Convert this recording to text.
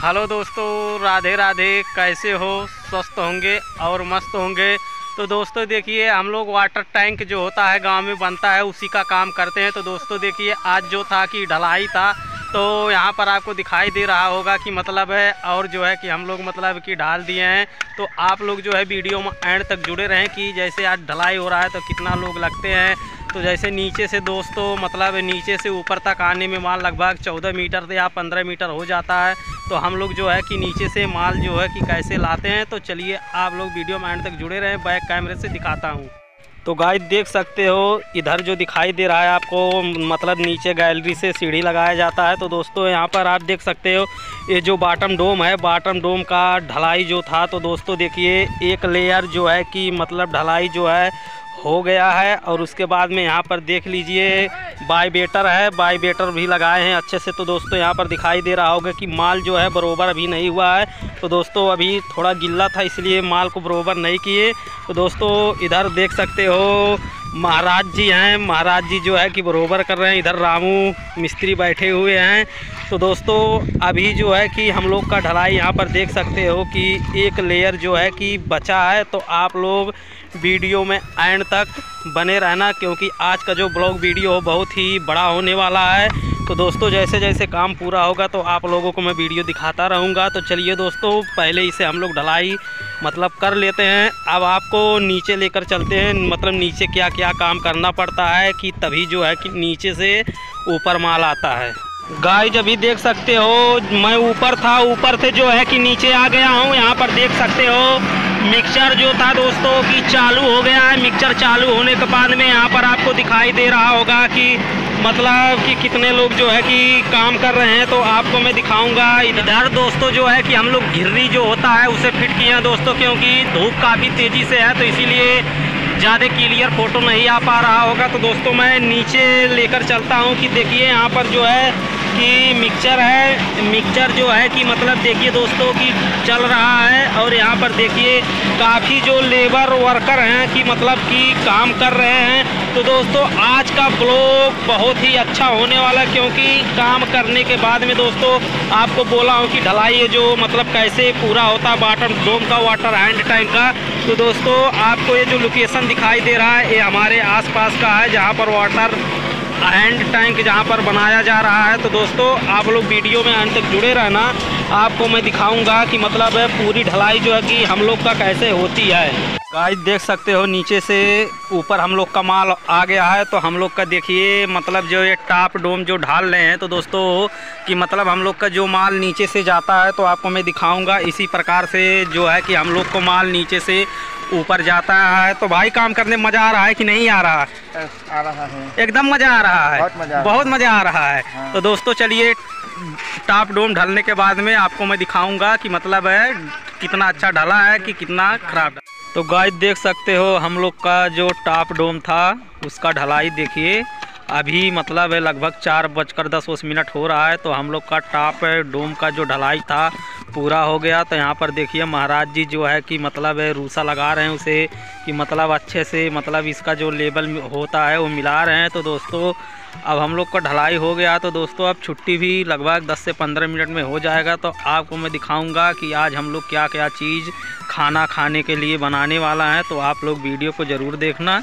Hello दोस्तों, राधे राधे, कैसे हो? स्वस्थ होंगे और मस्त होंगे। तो दोस्तों, देखिए, हम लोग वाटर टैंक जो होता है, गाँव में बनता है, उसी का काम करते हैं। तो दोस्तों, देखिए, आज जो था कि ढलाई था तो यहाँ पर आपको दिखाई दे रहा होगा कि मतलब है, और जो है कि हम लोग मतलब कि ढाल दिए हैं। तो आप लोग जो है वीडियो में एंड तक जुड़े रहें कि जैसे आज ढलाई हो रहा है तो कितना लोग लगते हैं। तो जैसे नीचे से दोस्तों मतलब नीचे से ऊपर तक आने में माल लगभग चौदह मीटर या पंद्रह मीटर हो जाता है। तो हम लोग जो है कि नीचे से माल जो है कि कैसे लाते हैं तो चलिए आप लोग वीडियो में एंड तक जुड़े रहें बैक कैमरे से दिखाता हूँ। तो गाय देख सकते हो, इधर जो दिखाई दे रहा है आपको मतलब नीचे गैलरी से सीढ़ी लगाया जाता है। तो दोस्तों, यहाँ पर आप देख सकते हो, ये जो बाटम डोम है बाटम डोम का ढलाई जो था तो दोस्तों देखिए, एक लेयर जो है कि मतलब ढलाई जो है, हो गया है। और उसके बाद में यहाँ पर देख लीजिए बाईबेटर है बायबेटर भी लगाए हैं अच्छे से। तो दोस्तों, यहाँ पर दिखाई दे रहा होगा कि माल जो है बरोबर अभी नहीं हुआ है। तो दोस्तों, अभी थोड़ा गिल्ला था, इसलिए माल को बरोबर नहीं किए। तो दोस्तों, इधर देख सकते हो महाराज जी हैं। महाराज जी जो है कि बरोबर कर रहे हैं। इधर रामू मिस्त्री बैठे हुए हैं। तो दोस्तों, अभी जो है कि हम लोग का ढलाई यहाँ पर देख सकते हो कि एक लेयर जो है कि बचा है। तो आप लोग वीडियो में एंड तक बने रहना, क्योंकि आज का जो ब्लॉग वीडियो बहुत ही बड़ा होने वाला है। तो दोस्तों, जैसे जैसे काम पूरा होगा तो आप लोगों को मैं वीडियो दिखाता रहूँगा। तो चलिए दोस्तों, पहले इसे हम लोग ढलाई मतलब कर लेते हैं। अब आपको नीचे लेकर चलते हैं। मतलब नीचे क्या क्या काम करना पड़ता है कि तभी जो है कि नीचे से ऊपर माल आता है। गाय जब भी देख सकते हो, मैं ऊपर था, ऊपर से जो है कि नीचे आ गया हूँ। यहाँ पर देख सकते हो मिक्सचर जो था दोस्तों कि चालू हो गया है। मिक्सचर चालू होने के बाद में यहाँ पर आपको दिखाई दे रहा होगा कि मतलब कि कितने लोग जो है कि काम कर रहे हैं तो आपको मैं दिखाऊँगा। इधर दोस्तों जो है कि हम लोग घिर्री जो होता है, उसे फिट किए हैं दोस्तों, क्योंकि धूप काफ़ी तेज़ी से है तो इसीलिए ज़्यादा क्लियर फ़ोटो नहीं आ पा रहा होगा। तो दोस्तों मैं नीचे लेकर चलता हूँ कि देखिए यहाँ पर जो है कि मिक्सचर है। मिक्सचर जो है कि मतलब देखिए दोस्तों कि चल रहा है, और यहाँ पर देखिए काफ़ी जो लेबर वर्कर हैं कि मतलब कि काम कर रहे हैं। तो दोस्तों, आज का ब्लॉग बहुत ही अच्छा होने वाला क्योंकि काम करने के बाद में दोस्तों, आपको बोला हूँ कि ढलाई जो मतलब कैसे पूरा होता है वाटर डोम का वाटर हैंड टैंक का। तो दोस्तों, आपको ये जो लोकेशन दिखाई दे रहा है, ये हमारे आसपास का है, जहाँ पर वाटर हैंड टैंक जहाँ पर बनाया जा रहा है। तो दोस्तों, आप लोग वीडियो में अंत तक जुड़े रहना। आपको मैं दिखाऊँगा कि मतलब पूरी ढलाई जो है कि हम लोग का कैसे होती है। गाइस देख सकते हो नीचे से ऊपर हम लोग का माल आ गया है तो हम लोग का देखिए मतलब जो ये टाप डोम जो ढाल रहे हैं तो दोस्तों कि मतलब हम लोग का जो माल नीचे से जाता है तो आपको मैं दिखाऊँगा इसी प्रकार से जो है कि हम लोग को माल नीचे से ऊपर जाता है तो भाई काम करने मज़ा आ रहा है कि नहीं आ रहा? आ रहा है। एकदम मज़ा आ रहा है। बहुत मज़ा आ रहा बहुत मज़ा आ रहा है। हाँ। तो दोस्तों चलिए टॉप डोम ढलने के बाद में आपको मैं दिखाऊँगा कि मतलब है कितना अच्छा ढला है कि कितना खराब ढला। तो गाइस देख सकते हो, हम लोग का जो टॉप डोम था, उसका ढलाई देखिए। अभी मतलब है, लगभग चार बजकर दस उस मिनट हो रहा है तो हम लोग का टॉप डोम का जो ढलाई था, पूरा हो गया। तो यहाँ पर देखिए, महाराज जी जो है कि मतलब है, रूसा लगा रहे हैं उसे, कि मतलब अच्छे से मतलब इसका जो लेबल होता है, वो मिला रहे हैं। तो दोस्तों, अब हम लोग का ढलाई हो गया। तो दोस्तों, अब छुट्टी भी लगभग 10 से 15 मिनट में हो जाएगा। तो आपको मैं दिखाऊँगा कि आज हम लोग क्या क्या चीज़ खाना खाने के लिए बनाने वाला है तो आप लोग वीडियो को ज़रूर देखना।